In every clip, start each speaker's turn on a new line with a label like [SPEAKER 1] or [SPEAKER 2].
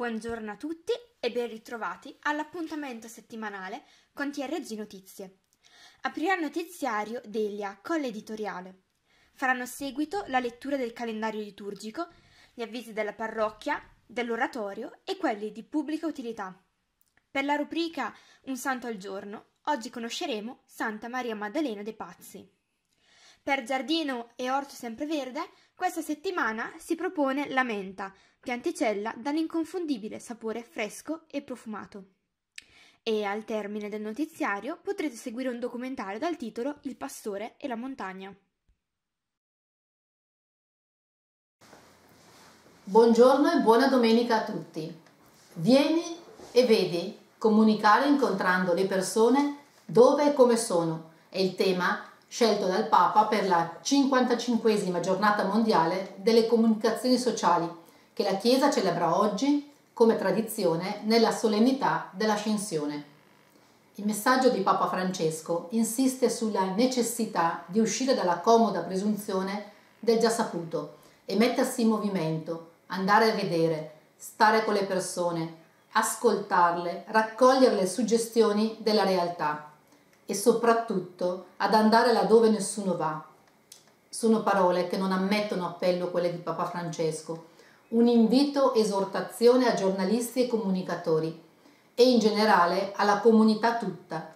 [SPEAKER 1] Buongiorno a tutti e ben ritrovati all'appuntamento settimanale con TRG Notizie. Aprirà il notiziario Delia, colle editoriale. Faranno seguito la lettura del calendario liturgico, gli avvisi della parrocchia, dell'oratorio e quelli di pubblica utilità. Per la rubrica Un santo al giorno, oggi conosceremo Santa Maria Maddalena dei Pazzi. Per Giardino e Orto Sempreverde, questa settimana si propone la menta, pianticella dall'inconfondibile sapore fresco e profumato. E al termine del notiziario potrete seguire un documentario dal titolo Il pastore e la montagna.
[SPEAKER 2] Buongiorno e buona domenica a tutti. Vieni e vedi comunicare incontrando le persone dove e come sono è il tema scelto dal Papa per la 55esima giornata mondiale delle comunicazioni sociali che la Chiesa celebra oggi come tradizione nella solennità dell'ascensione. Il messaggio di Papa Francesco insiste sulla necessità di uscire dalla comoda presunzione del già saputo e mettersi in movimento, andare a vedere, stare con le persone, ascoltarle, raccogliere le suggestioni della realtà e soprattutto ad andare laddove nessuno va. Sono parole che non ammettono appello quelle di Papa Francesco, un invito esortazione a giornalisti e comunicatori e in generale alla comunità tutta,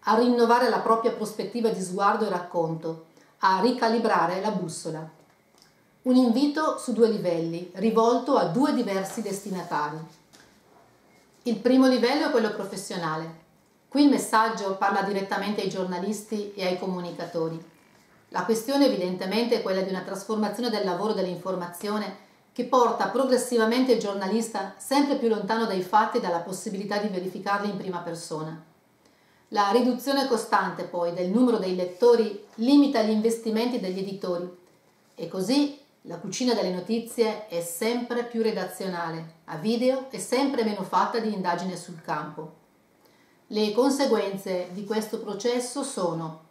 [SPEAKER 2] a rinnovare la propria prospettiva di sguardo e racconto, a ricalibrare la bussola. Un invito su due livelli, rivolto a due diversi destinatari. Il primo livello è quello professionale, Qui il messaggio parla direttamente ai giornalisti e ai comunicatori. La questione evidentemente è quella di una trasformazione del lavoro dell'informazione che porta progressivamente il giornalista sempre più lontano dai fatti e dalla possibilità di verificarli in prima persona. La riduzione costante poi del numero dei lettori limita gli investimenti degli editori e così la cucina delle notizie è sempre più redazionale, a video e sempre meno fatta di indagine sul campo. Le conseguenze di questo processo sono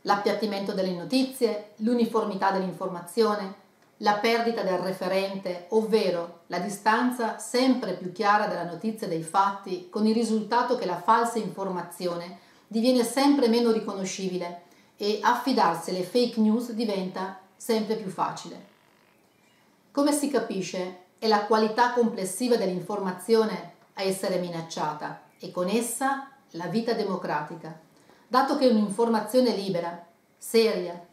[SPEAKER 2] l'appiattimento delle notizie, l'uniformità dell'informazione, la perdita del referente, ovvero la distanza sempre più chiara della notizia dei fatti, con il risultato che la falsa informazione diviene sempre meno riconoscibile e affidarsi alle fake news diventa sempre più facile. Come si capisce, è la qualità complessiva dell'informazione a essere minacciata e con essa la vita democratica, dato che un'informazione libera, seria,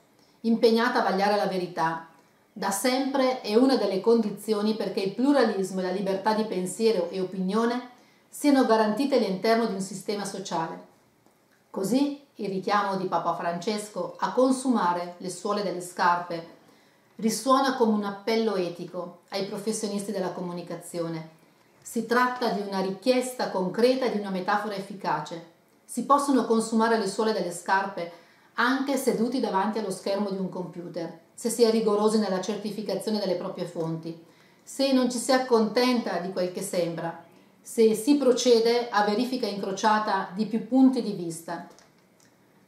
[SPEAKER 2] impegnata a vagliare la verità, da sempre è una delle condizioni perché il pluralismo e la libertà di pensiero e opinione siano garantite all'interno di un sistema sociale. Così il richiamo di Papa Francesco a consumare le suole delle scarpe risuona come un appello etico ai professionisti della comunicazione si tratta di una richiesta concreta di una metafora efficace. Si possono consumare le suole delle scarpe anche seduti davanti allo schermo di un computer, se si è rigorosi nella certificazione delle proprie fonti, se non ci si accontenta di quel che sembra, se si procede a verifica incrociata di più punti di vista.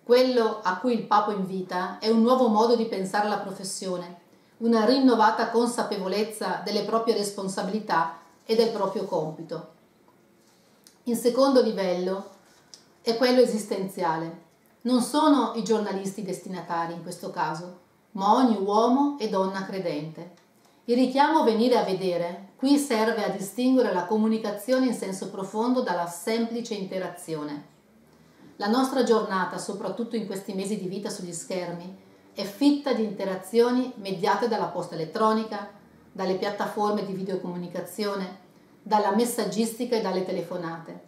[SPEAKER 2] Quello a cui il Papa invita è un nuovo modo di pensare la professione, una rinnovata consapevolezza delle proprie responsabilità e del proprio compito. Il secondo livello è quello esistenziale. Non sono i giornalisti destinatari in questo caso, ma ogni uomo e donna credente. Il richiamo venire a vedere qui serve a distinguere la comunicazione in senso profondo dalla semplice interazione. La nostra giornata, soprattutto in questi mesi di vita sugli schermi, è fitta di interazioni mediate dalla posta elettronica, dalle piattaforme di videocomunicazione, dalla messaggistica e dalle telefonate.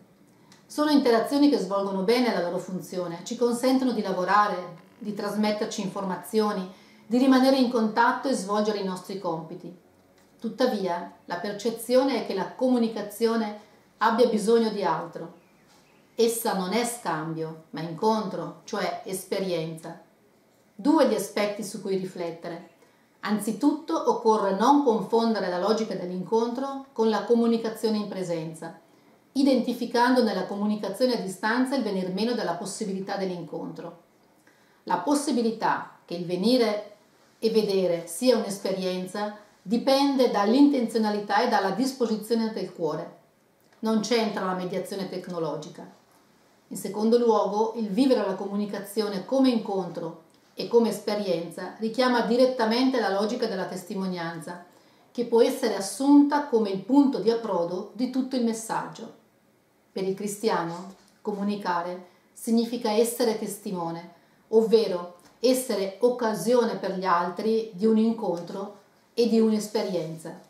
[SPEAKER 2] Sono interazioni che svolgono bene la loro funzione, ci consentono di lavorare, di trasmetterci informazioni, di rimanere in contatto e svolgere i nostri compiti. Tuttavia, la percezione è che la comunicazione abbia bisogno di altro. Essa non è scambio, ma incontro, cioè esperienza. Due gli aspetti su cui riflettere. Anzitutto occorre non confondere la logica dell'incontro con la comunicazione in presenza, identificando nella comunicazione a distanza il venir meno della possibilità dell'incontro. La possibilità che il venire e vedere sia un'esperienza dipende dall'intenzionalità e dalla disposizione del cuore. Non c'entra la mediazione tecnologica. In secondo luogo, il vivere la comunicazione come incontro e come esperienza richiama direttamente la logica della testimonianza, che può essere assunta come il punto di approdo di tutto il messaggio. Per il cristiano, comunicare significa essere testimone, ovvero essere occasione per gli altri di un incontro e di un'esperienza.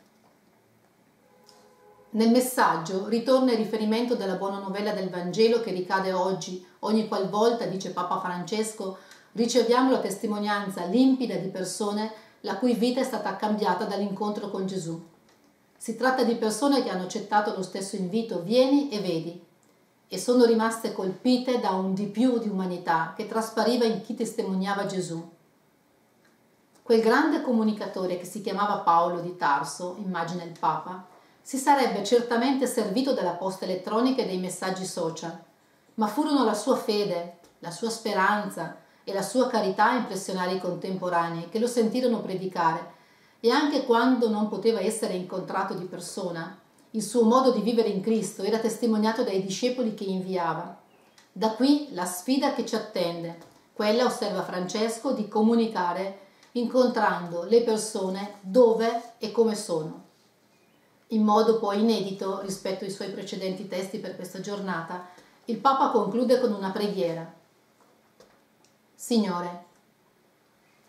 [SPEAKER 2] Nel messaggio ritorna il riferimento della buona novella del Vangelo che ricade oggi, ogni qualvolta, dice Papa Francesco, riceviamo la testimonianza limpida di persone la cui vita è stata cambiata dall'incontro con Gesù. Si tratta di persone che hanno accettato lo stesso invito, vieni e vedi, e sono rimaste colpite da un di più di umanità che traspariva in chi testimoniava Gesù. Quel grande comunicatore che si chiamava Paolo di Tarso, immagina il Papa, si sarebbe certamente servito della posta elettronica e dei messaggi social, ma furono la sua fede, la sua speranza e la sua carità a impressionare i contemporanei che lo sentirono predicare e anche quando non poteva essere incontrato di persona, il suo modo di vivere in Cristo era testimoniato dai discepoli che inviava. Da qui la sfida che ci attende, quella, osserva Francesco, di comunicare incontrando le persone dove e come sono. In modo poi inedito rispetto ai suoi precedenti testi per questa giornata, il Papa conclude con una preghiera. Signore,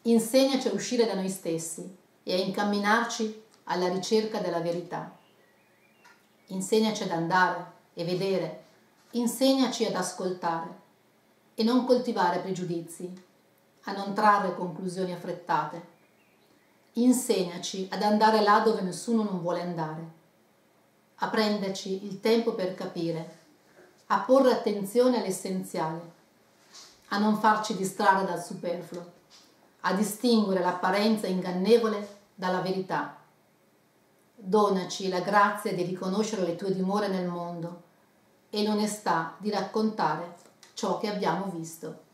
[SPEAKER 2] insegnaci a uscire da noi stessi e a incamminarci alla ricerca della verità insegnaci ad andare e vedere, insegnaci ad ascoltare e non coltivare pregiudizi, a non trarre conclusioni affrettate. Insegnaci ad andare là dove nessuno non vuole andare, a prenderci il tempo per capire, a porre attenzione all'essenziale, a non farci distrarre dal superfluo, a distinguere l'apparenza ingannevole dalla verità Donaci la grazia di riconoscere le tue dimore nel mondo e l'onestà di raccontare ciò che abbiamo visto.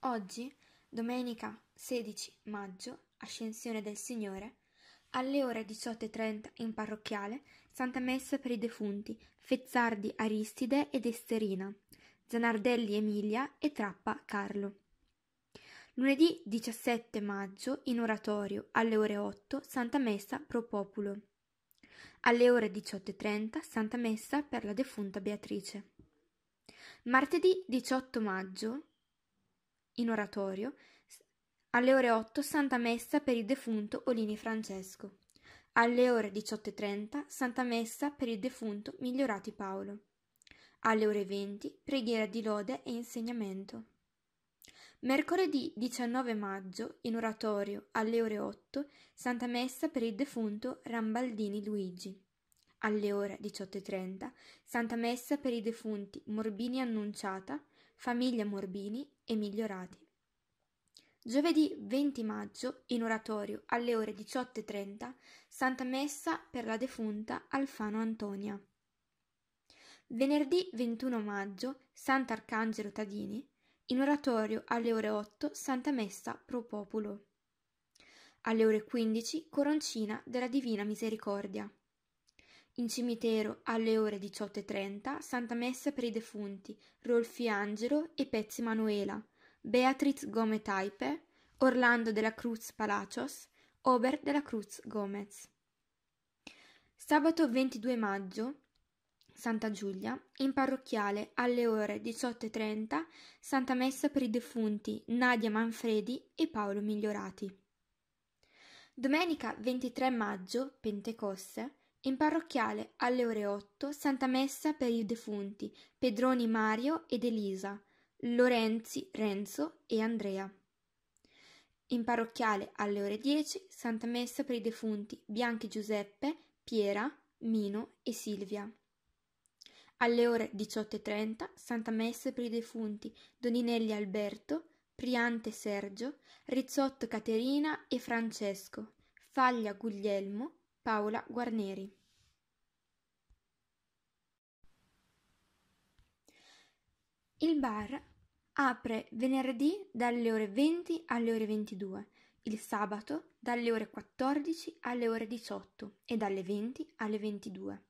[SPEAKER 1] Oggi, domenica 16 maggio, Ascensione del Signore, alle ore 18.30 in parrocchiale, Santa Messa per i defunti, Fezzardi Aristide ed Esterina, Zanardelli Emilia e Trappa Carlo. Lunedì 17 maggio in oratorio alle ore 8 Santa Messa pro Populo. Alle ore 18.30 Santa Messa per la defunta Beatrice. Martedì 18 maggio in oratorio alle ore 8 Santa Messa per il defunto Olini Francesco. Alle ore 18.30 Santa Messa per il defunto Migliorati Paolo. Alle ore 20 preghiera di lode e insegnamento. Mercoledì 19 maggio, in oratorio alle ore 8, Santa Messa per il defunto Rambaldini Luigi. Alle ore 18.30, Santa Messa per i defunti Morbini Annunciata, famiglia Morbini e Migliorati. Giovedì 20 maggio, in oratorio alle ore 18.30, Santa Messa per la defunta Alfano Antonia. Venerdì 21 maggio, Sant'Arcangelo Tadini, in oratorio alle ore 8 Santa Messa pro Populo. Alle ore 15 Coroncina della Divina Misericordia. In cimitero alle ore 18.30 Santa Messa per i defunti Rolfi Angelo e Pezzi Manuela, Beatriz Gome Taipe, Orlando della Cruz Palacios, Ober della Cruz Gomez. Sabato 22 maggio Santa Giulia, in parrocchiale alle ore 18.30 Santa Messa per i defunti Nadia Manfredi e Paolo Migliorati. Domenica 23 maggio, Pentecoste, in parrocchiale alle ore 8 Santa Messa per i defunti Pedroni Mario ed Elisa, Lorenzi Renzo e Andrea. In parrocchiale alle ore 10 Santa Messa per i defunti Bianchi Giuseppe, Piera, Mino e Silvia. Alle ore 18.30 Santa Messa per i defunti Doninelli Alberto, Priante Sergio, Rizzotto Caterina e Francesco, Faglia Guglielmo, Paola Guarneri. Il bar apre venerdì dalle ore 20 alle ore 22, il sabato dalle ore 14 alle ore 18 e dalle 20 alle 22.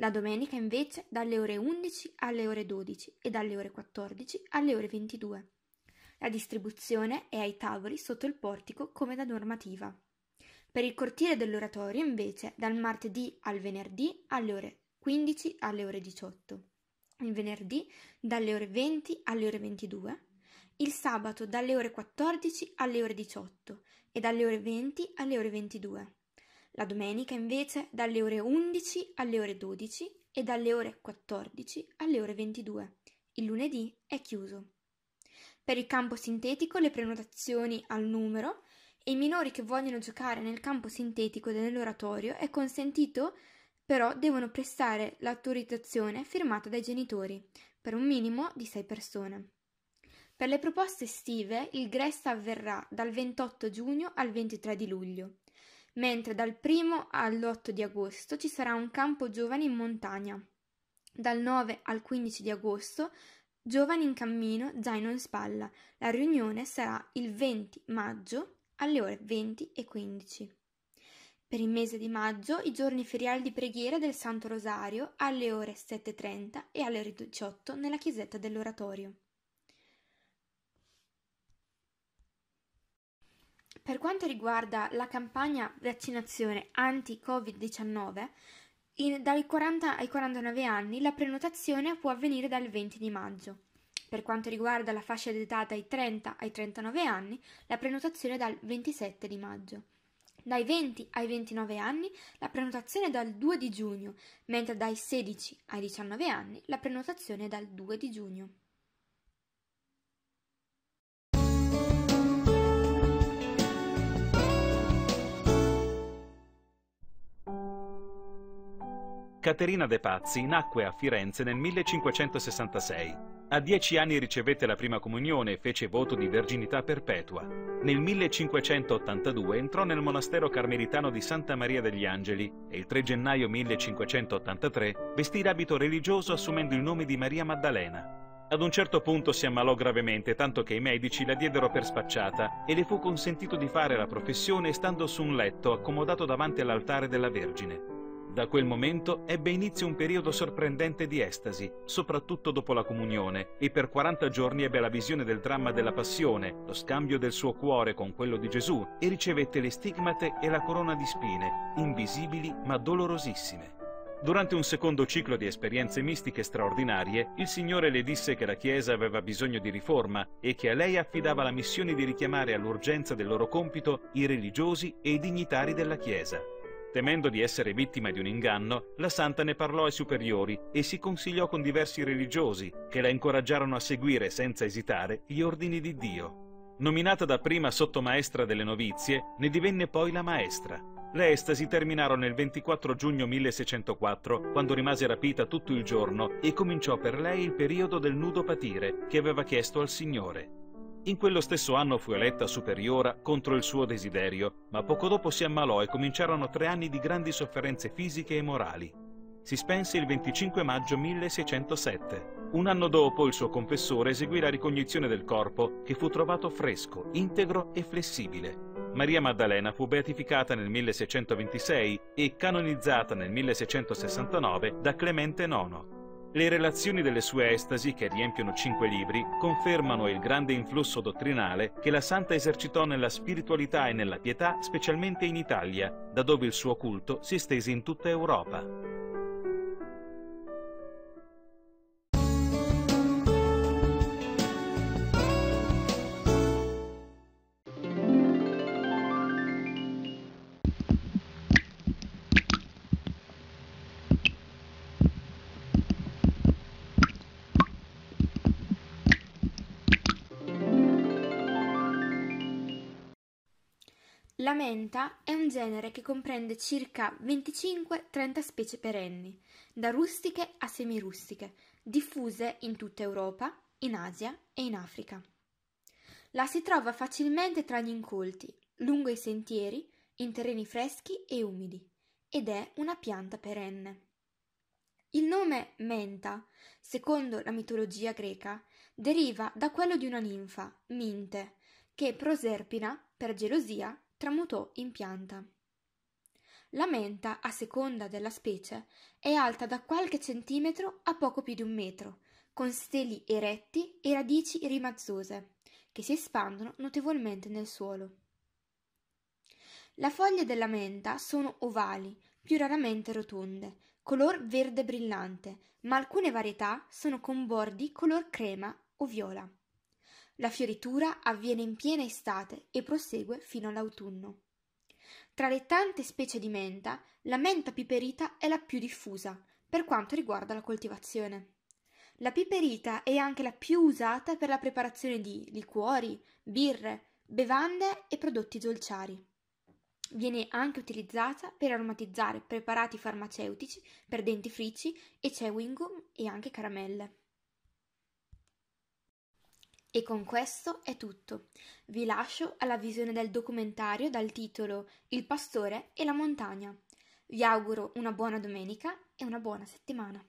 [SPEAKER 1] La domenica invece dalle ore 11 alle ore 12 e dalle ore 14 alle ore 22. La distribuzione è ai tavoli sotto il portico come da normativa. Per il cortile dell'oratorio invece dal martedì al venerdì alle ore 15 alle ore 18, il venerdì dalle ore 20 alle ore 22, il sabato dalle ore 14 alle ore 18 e dalle ore 20 alle ore 22. La domenica invece dalle ore 11 alle ore 12 e dalle ore 14 alle ore 22. Il lunedì è chiuso. Per il campo sintetico le prenotazioni al numero e i minori che vogliono giocare nel campo sintetico dell'oratorio è consentito però devono prestare l'autorizzazione firmata dai genitori per un minimo di 6 persone. Per le proposte estive il GRES avverrà dal 28 giugno al 23 di luglio, mentre dal 1 all'8 di agosto ci sarà un campo giovani in montagna. Dal 9 al 15 di agosto Giovani in cammino, zaino in spalla. La riunione sarà il 20 maggio alle ore 20 e 15. Per il mese di maggio i giorni feriali di preghiera del Santo Rosario alle ore 7.30 e alle ore 18 nella chiesetta dell'oratorio. Per quanto riguarda la campagna vaccinazione anti-Covid-19, in, dai 40 ai 49 anni la prenotazione può avvenire dal 20 di maggio. Per quanto riguarda la fascia d'età dai 30 ai 39 anni, la prenotazione è dal 27 di maggio. Dai 20 ai 29 anni la prenotazione è dal 2 di giugno, mentre dai 16 ai 19 anni la prenotazione è dal 2 di giugno.
[SPEAKER 3] Caterina De Pazzi nacque a Firenze nel 1566. A dieci anni ricevette la prima comunione e fece voto di verginità perpetua. Nel 1582 entrò nel monastero carmelitano di Santa Maria degli Angeli e il 3 gennaio 1583 vestì l'abito religioso assumendo il nome di Maria Maddalena. Ad un certo punto si ammalò gravemente, tanto che i medici la diedero per spacciata e le fu consentito di fare la professione stando su un letto accomodato davanti all'altare della Vergine. Da quel momento ebbe inizio un periodo sorprendente di estasi, soprattutto dopo la comunione, e per 40 giorni ebbe la visione del dramma della passione, lo scambio del suo cuore con quello di Gesù, e ricevette le stigmate e la corona di spine, invisibili ma dolorosissime. Durante un secondo ciclo di esperienze mistiche straordinarie, il Signore le disse che la Chiesa aveva bisogno di riforma e che a lei affidava la missione di richiamare all'urgenza del loro compito i religiosi e i dignitari della Chiesa. Temendo di essere vittima di un inganno, la santa ne parlò ai superiori e si consigliò con diversi religiosi, che la incoraggiarono a seguire senza esitare gli ordini di Dio. Nominata dapprima sottomaestra delle novizie, ne divenne poi la maestra. Le estasi terminarono il 24 giugno 1604, quando rimase rapita tutto il giorno e cominciò per lei il periodo del nudo patire che aveva chiesto al Signore. In quello stesso anno fu eletta superiora contro il suo desiderio, ma poco dopo si ammalò e cominciarono tre anni di grandi sofferenze fisiche e morali. Si spense il 25 maggio 1607. Un anno dopo il suo confessore eseguì la ricognizione del corpo, che fu trovato fresco, integro e flessibile. Maria Maddalena fu beatificata nel 1626 e canonizzata nel 1669 da Clemente IX. Le relazioni delle sue estasi, che riempiono cinque libri, confermano il grande influsso dottrinale che la santa esercitò nella spiritualità e nella pietà, specialmente in Italia, da dove il suo culto si estese in tutta Europa.
[SPEAKER 1] La menta è un genere che comprende circa 25-30 specie perenni, da rustiche a semirustiche, diffuse in tutta Europa, in Asia e in Africa. La si trova facilmente tra gli incolti, lungo i sentieri, in terreni freschi e umidi, ed è una pianta perenne. Il nome menta, secondo la mitologia greca, deriva da quello di una ninfa, Minte, che Proserpina, per gelosia, tramutò in pianta. La menta, a seconda della specie, è alta da qualche centimetro a poco più di un metro, con steli eretti e radici rimazzose, che si espandono notevolmente nel suolo. Le foglie della menta sono ovali, più raramente rotonde, color verde brillante, ma alcune varietà sono con bordi color crema o viola. La fioritura avviene in piena estate e prosegue fino all'autunno. Tra le tante specie di menta, la menta piperita è la più diffusa per quanto riguarda la coltivazione. La piperita è anche la più usata per la preparazione di liquori, birre, bevande e prodotti dolciari. Viene anche utilizzata per aromatizzare preparati farmaceutici per dentifrici e chewing gum e anche caramelle. E con questo è tutto. Vi lascio alla visione del documentario dal titolo Il pastore e la montagna. Vi auguro una buona domenica e una buona settimana.